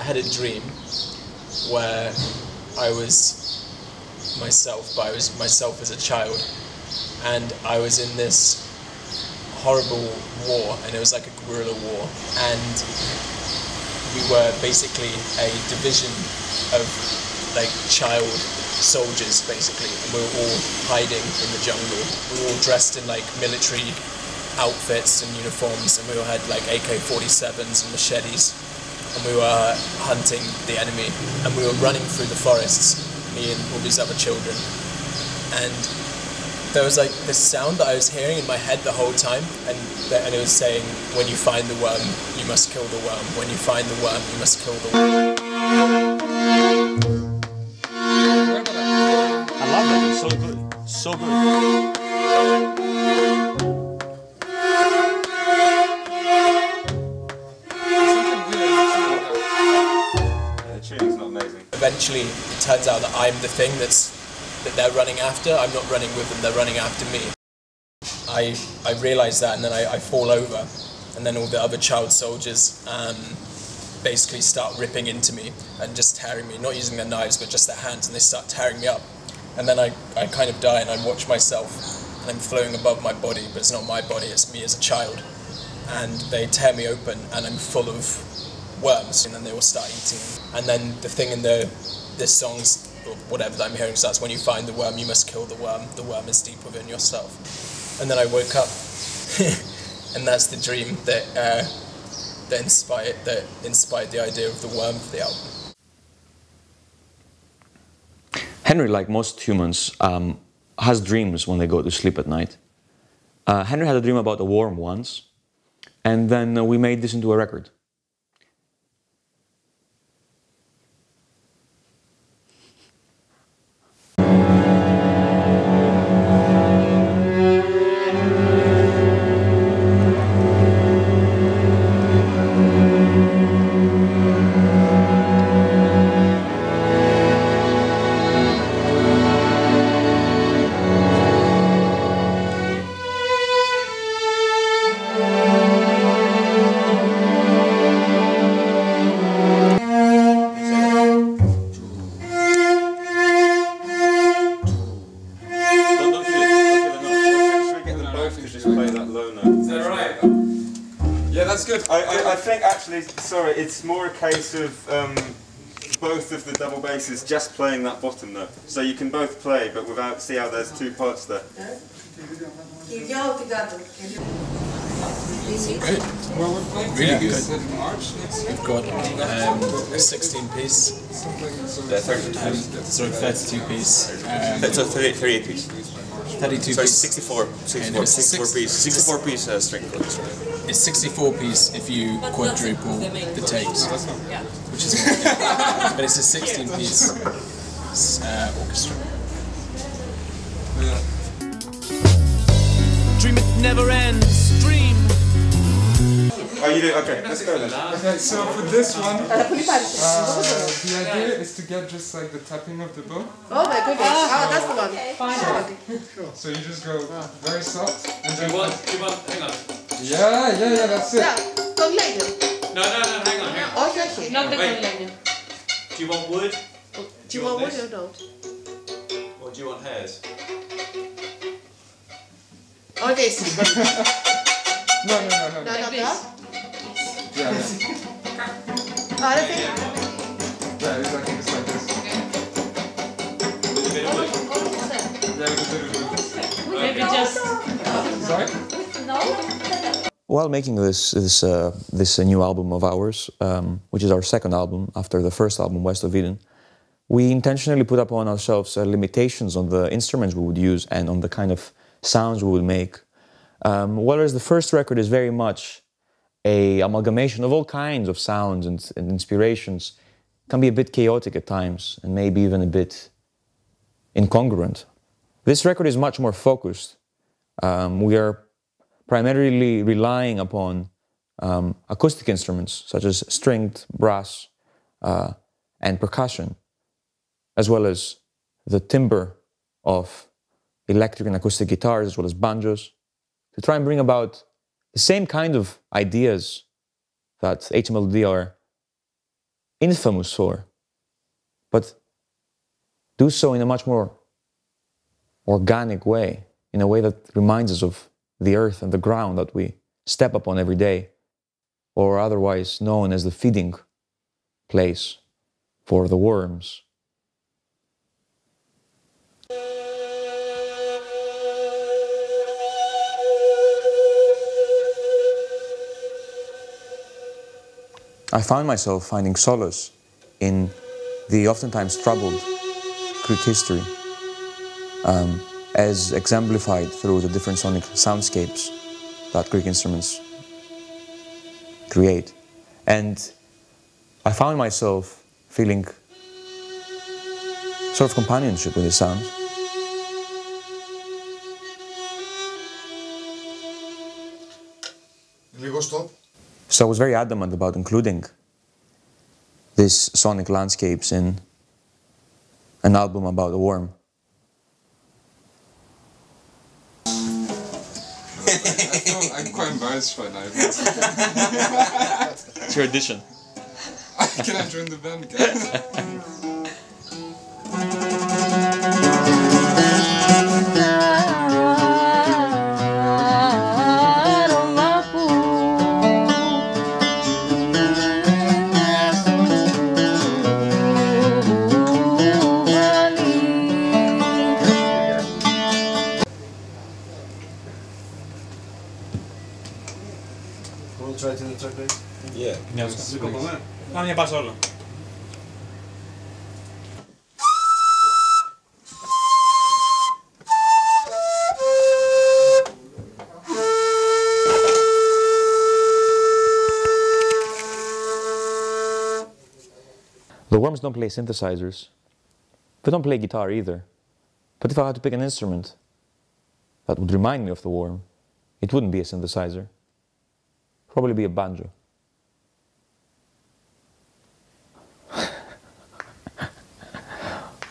I had a dream where I was myself, but I was myself as a child, and I was in this horrible war, and it was like a guerrilla war, and we were basically a division of like child soldiers basically. And we were all hiding in the jungle. We were all dressed in like military outfits and uniforms and we all had like AK-47s and machetes and we were hunting the enemy and we were running through the forests me and all these other children and there was like this sound that I was hearing in my head the whole time, and and it was saying, "When you find the worm, you must kill the worm. When you find the worm, you must kill the worm." I love that. It's so good. So good. Eventually, it turns out that I'm the thing that's that they're running after. I'm not running with them; they're running after me. I I realize that, and then I, I fall over, and then all the other child soldiers um, basically start ripping into me and just tearing me, not using their knives, but just their hands, and they start tearing me up. And then I, I kind of die, and I watch myself, and I'm floating above my body, but it's not my body; it's me as a child. And they tear me open, and I'm full of worms, and then they will start eating. And then the thing in the this song's whatever that I'm hearing starts when you find the worm, you must kill the worm. The worm is deep within yourself. And then I woke up, and that's the dream that uh, that inspired that inspired the idea of the worm for the album. Henry, like most humans, um, has dreams when they go to sleep at night. Uh, Henry had a dream about a worm once, and then uh, we made this into a record. Good. I, I, I think actually, sorry, it's more a case of um, both of the double basses just playing that bottom note. So you can both play, but without, see how there's two parts there. Great. Well, we're playing really yeah, good. good. March, We've got um, a 16 piece, Something 32 um, sorry, 32 piece, um, That's a 30, 38 piece. 32 Sorry, piece. 64. 64, 64 six- piece. 64 piece uh, string orchestra. It's 64 piece if you quadruple the takes, which is but it's a 16 piece uh, orchestra. Dream it never ends. Dream. Oh, you do? Okay, let's go then. Okay, so for this one, uh, the idea is to get just like the tapping of the bow. Oh my goodness. Oh, that's the one. Fine. So you just go very soft and Do then. you want, you want, hang on. Yeah, yeah, yeah, that's Ja, it. kom längre. No, no, no, hang on, hang on. Okej, okej. Not the Wait. good lane. Do you want wood Do you want wood or don't? or do you want hairs? Oh, this. No, no, no, no. No, no. not this. that. Yeah, yeah. Ah, det är Yeah, exactly. It's like this. With a bit of wood. Yeah, with a bit of wood. Maybe just Sorry? While making this this uh, this uh, new album of ours, um, which is our second album after the first album, West of Eden, we intentionally put upon ourselves uh, limitations on the instruments we would use and on the kind of sounds we would make. Um, whereas the first record is very much a amalgamation of all kinds of sounds and, and inspirations, can be a bit chaotic at times and maybe even a bit incongruent. This record is much more focused. Um, we are primarily relying upon um, acoustic instruments such as stringed, brass, uh, and percussion, as well as the timbre of electric and acoustic guitars, as well as banjos, to try and bring about the same kind of ideas that HMLTD are infamous for, but do so in a much more organic way, in a way that reminds us of the earth and the ground that we step upon every day, or otherwise known as the feeding place for the worms. I found myself finding solace in the oftentimes troubled Greek history, um, as exemplified through the different sonic soundscapes that Greek instruments create. And I found myself feeling sort of companionship with the sounds. So I was very adamant about including these sonic landscapes in an album about a worm. Feel, I'm quite embarrassed right now. It's your audition. Can I join the band, guys? try to the track please. Yeah. Κάνε μια πάσα όλο. The worms don't play synthesizers. They don't play guitar either. But if I had to pick an instrument that would remind me of the worm, it wouldn't be a synthesizer. Probably be a banjo.